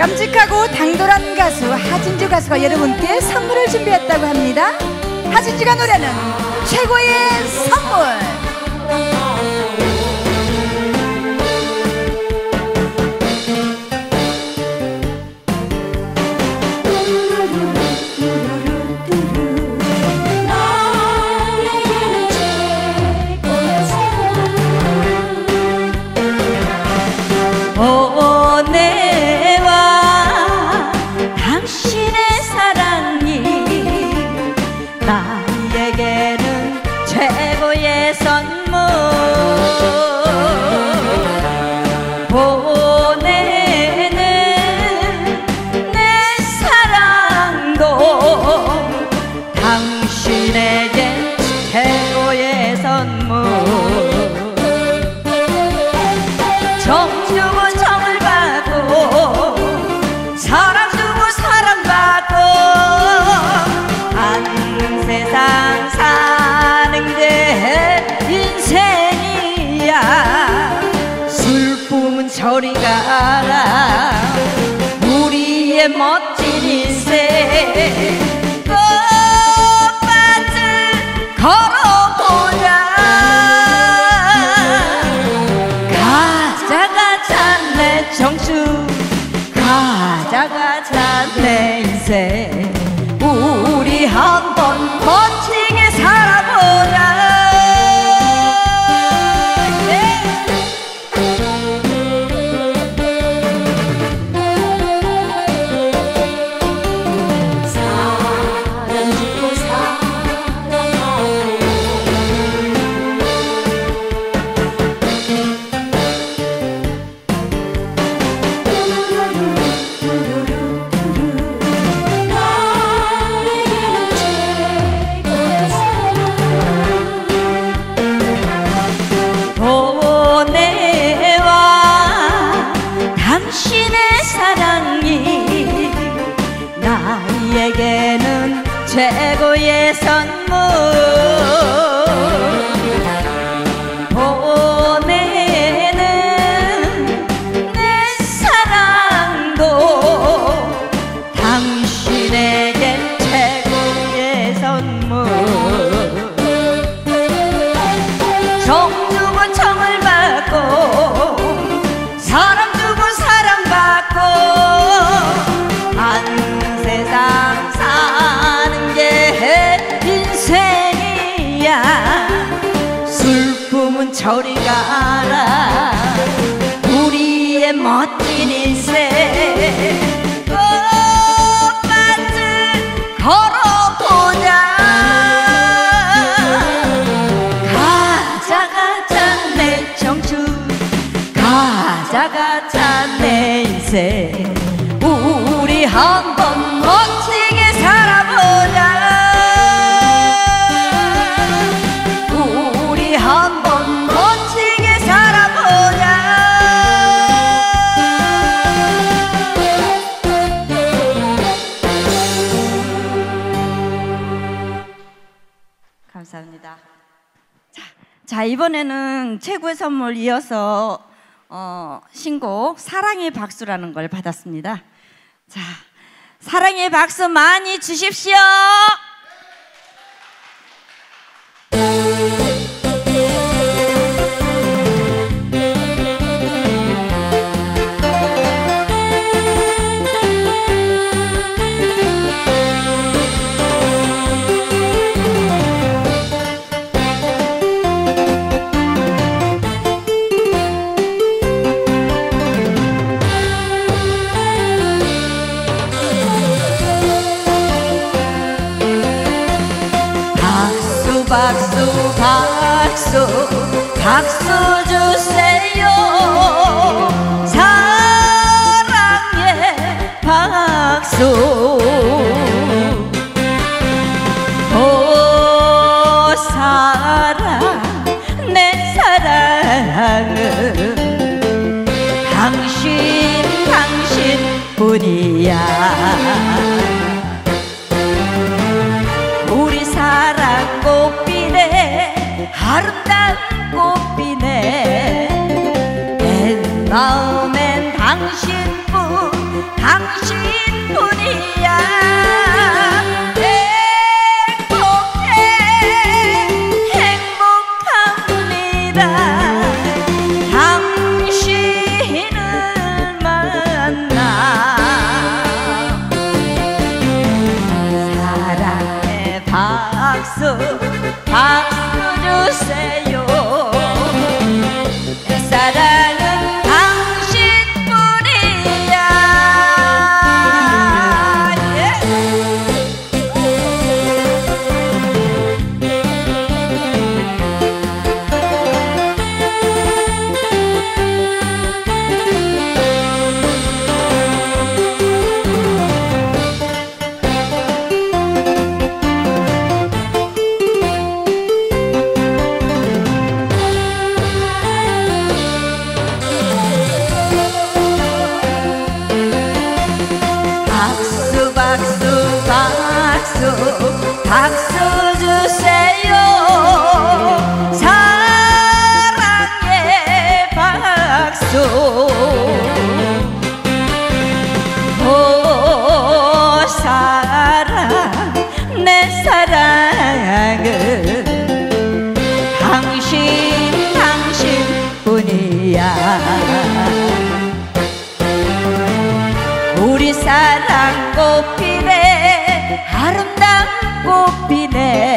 깜찍하고 당돌한 가수 하진주 가수가 여러분께 선물을 준비했다고 합니다. 하진주가 노래는 최고의 선물. 최고의 선물 저리 가라 우리의 멋진 인생. 꽃밭을 걸어보자. 가자 가자 내 청춘. 가자 가자 내 인생. 우리 한번 자, 자 이번에는 최고의 선물 이어서 어, 신곡 사랑의 박수라는 걸 받았습니다. 자, 사랑의 박수 많이 주십시오. 박수 박수 박수 주세요. 사랑의 박수. 오 사랑 내 사랑은 당신 당신뿐이야 마음엔 당신뿐 당신뿐이야. 행복해 행복합니다 사랑은 당신 당신뿐이야. 우리 사랑 꽃피네 아름다운 꽃피네